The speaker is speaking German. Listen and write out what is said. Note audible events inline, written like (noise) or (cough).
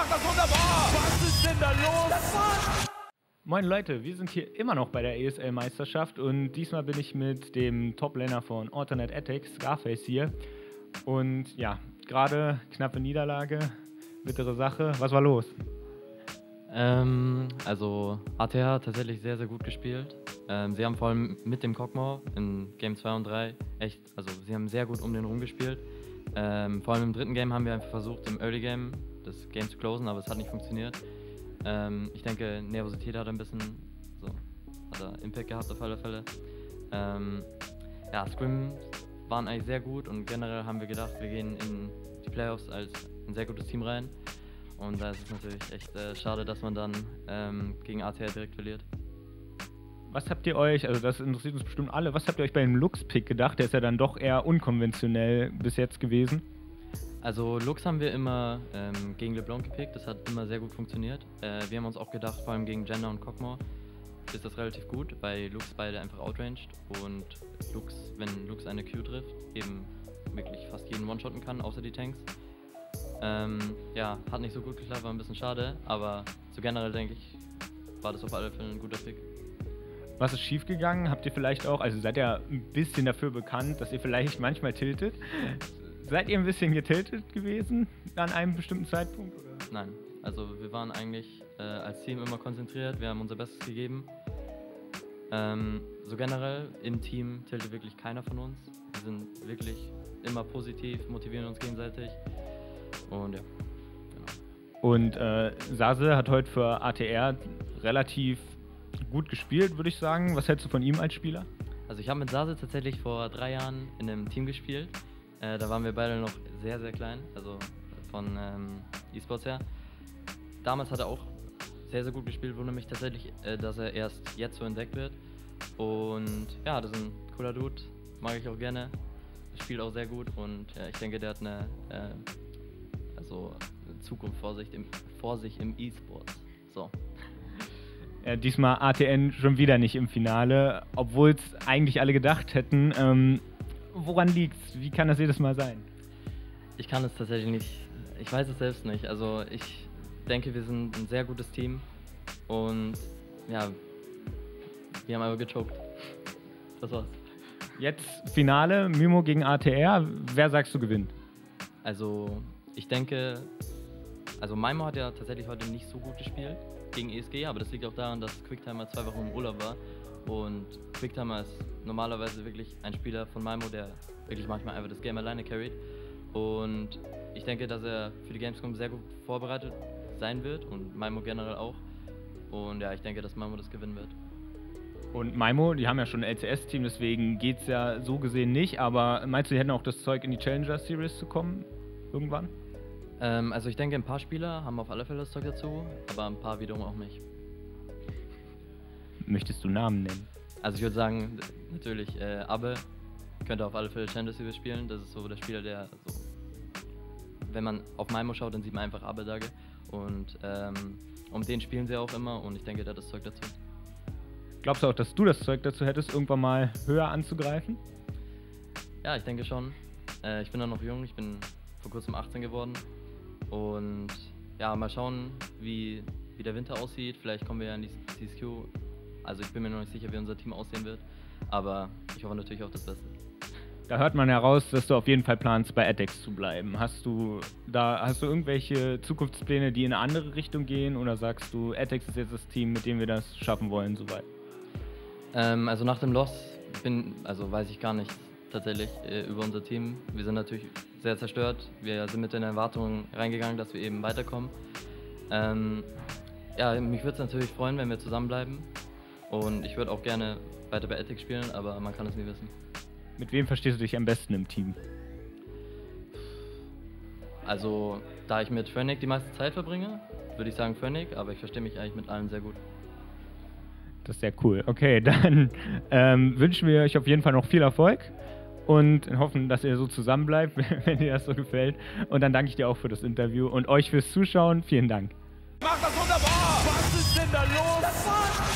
macht das wunderbar! Was ist denn da los? Moin Leute, wir sind hier immer noch bei der ESL-Meisterschaft und diesmal bin ich mit dem Top-Laner von Alternate Ethics, Scarface hier. Und ja, gerade knappe Niederlage, bittere Sache. Was war los? Ähm, also ATH hat tatsächlich sehr, sehr gut gespielt. Ähm, sie haben vor allem mit dem Cockmore in Game 2 und 3 echt, also sie haben sehr gut um den rum gespielt. Ähm, vor allem im dritten Game haben wir einfach versucht, im Early Game das Game zu closen, aber es hat nicht funktioniert. Ähm, ich denke, Nervosität hat ein bisschen so, hat Impact gehabt auf alle Fälle. Ähm, ja, Scrim waren eigentlich sehr gut und generell haben wir gedacht, wir gehen in die Playoffs als ein sehr gutes Team rein. Und da ist es natürlich echt äh, schade, dass man dann ähm, gegen ATR direkt verliert. Was habt ihr euch, also das interessiert uns bestimmt alle, was habt ihr euch bei dem Lux-Pick gedacht? Der ist ja dann doch eher unkonventionell bis jetzt gewesen. Also Lux haben wir immer ähm, gegen LeBlanc gepickt, das hat immer sehr gut funktioniert. Äh, wir haben uns auch gedacht, vor allem gegen Jenna und Cockmore ist das relativ gut, weil Lux beide einfach outranged und Lux, wenn Lux eine Q trifft, eben wirklich fast jeden One-Shotten kann, außer die Tanks. Ähm, ja, hat nicht so gut geklappt, war ein bisschen schade, aber so generell denke ich, war das auf alle Fälle ein guter Pick. Was ist schiefgegangen? Habt ihr vielleicht auch, also seid ihr ein bisschen dafür bekannt, dass ihr vielleicht manchmal tiltet? Seid ihr ein bisschen getiltet gewesen an einem bestimmten Zeitpunkt? Oder? Nein, also wir waren eigentlich äh, als Team immer konzentriert, wir haben unser Bestes gegeben. Ähm, so generell im Team tiltet wirklich keiner von uns. Wir sind wirklich immer positiv, motivieren uns gegenseitig. Und ja. Genau. Und äh, Sase hat heute für ATR relativ gut gespielt, würde ich sagen. Was hältst du von ihm als Spieler? Also ich habe mit Sase tatsächlich vor drei Jahren in einem Team gespielt. Äh, da waren wir beide noch sehr, sehr klein, also von ähm, E-Sports her. Damals hat er auch sehr, sehr gut gespielt, wundert mich tatsächlich, äh, dass er erst jetzt so entdeckt wird. Und ja, das ist ein cooler Dude, mag ich auch gerne. Spielt auch sehr gut und ja, ich denke, der hat eine äh, also Zukunft vor sich im, vor sich im E-Sport. So. Ja, diesmal ATN schon wieder nicht im Finale, obwohl es eigentlich alle gedacht hätten. Ähm, woran liegt's? Wie kann das jedes Mal sein? Ich kann es tatsächlich nicht. Ich weiß es selbst nicht. Also ich denke, wir sind ein sehr gutes Team und ja, wir haben aber gechoked. Das war's. Jetzt Finale, Mimo gegen ATR. Wer sagst du gewinnt? Also ich denke, also Maimo hat ja tatsächlich heute nicht so gut gespielt gegen ESG, aber das liegt auch daran, dass Quicktimer zwei Wochen im Urlaub war. Und Quicktimer ist normalerweise wirklich ein Spieler von Maimo, der wirklich manchmal einfach das Game alleine carried. Und ich denke, dass er für die Gamescom sehr gut vorbereitet sein wird und Maimo generell auch. Und ja, ich denke, dass Maimo das gewinnen wird. Und Maimo, die haben ja schon ein LCS-Team, deswegen geht es ja so gesehen nicht. Aber meinst du, die hätten auch das Zeug, in die Challenger Series zu kommen? Irgendwann? Ähm, also ich denke, ein paar Spieler haben auf alle Fälle das Zeug dazu, aber ein paar wiederum auch nicht. Möchtest du Namen nennen? Also ich würde sagen, natürlich, äh, Abbe könnte auf alle Fälle Series spielen. Das ist so der Spieler, der so wenn man auf Maimo schaut, dann sieht man einfach Abedage. Und ähm, um den spielen sie auch immer und ich denke, der hat das Zeug dazu. Glaubst du auch, dass du das Zeug dazu hättest, irgendwann mal höher anzugreifen? Ja, ich denke schon. Äh, ich bin dann noch jung, ich bin vor kurzem 18 geworden. Und ja, mal schauen, wie, wie der Winter aussieht. Vielleicht kommen wir ja in die CSQ. Also ich bin mir noch nicht sicher, wie unser Team aussehen wird. Aber ich hoffe natürlich auch das Beste. Da hört man heraus, dass du auf jeden Fall planst, bei Adex zu bleiben. Hast du da hast du irgendwelche Zukunftspläne, die in eine andere Richtung gehen, oder sagst du, Adex ist jetzt das Team, mit dem wir das schaffen wollen, soweit? Ähm, also nach dem Loss bin, also weiß ich gar nicht tatsächlich äh, über unser Team. Wir sind natürlich sehr zerstört. Wir sind mit den Erwartungen reingegangen, dass wir eben weiterkommen. Ähm, ja, mich würde es natürlich freuen, wenn wir zusammenbleiben. Und ich würde auch gerne weiter bei Ethic spielen, aber man kann es nie wissen. Mit wem verstehst du dich am besten im Team? Also, da ich mit Phoenix die meiste Zeit verbringe, würde ich sagen Phoenix, aber ich verstehe mich eigentlich mit allen sehr gut. Das ist sehr cool. Okay, (laughs) dann ähm, wünschen wir euch auf jeden Fall noch viel Erfolg und hoffen, dass ihr so zusammenbleibt, (laughs) wenn dir das so gefällt. Und dann danke ich dir auch für das Interview und euch fürs Zuschauen. Vielen Dank. Macht das wunderbar! Was ist denn da los?